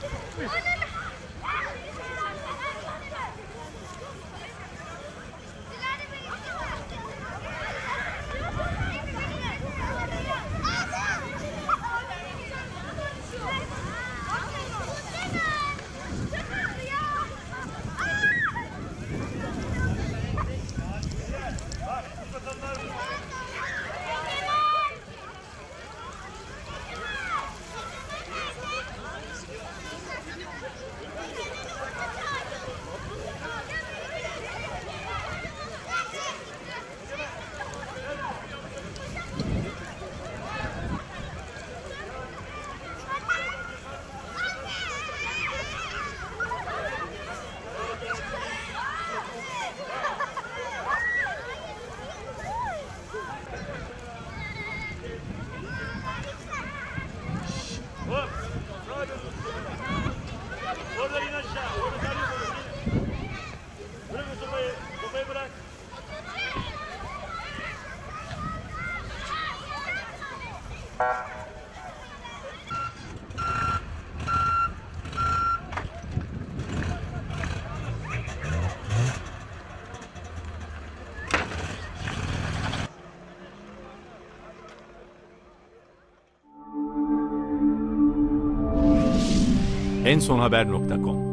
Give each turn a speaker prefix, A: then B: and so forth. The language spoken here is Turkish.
A: Oh, no, no.
B: en son haber.com